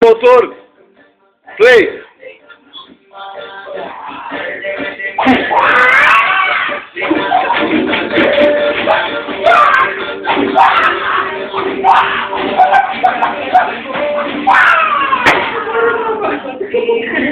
Motor. Play.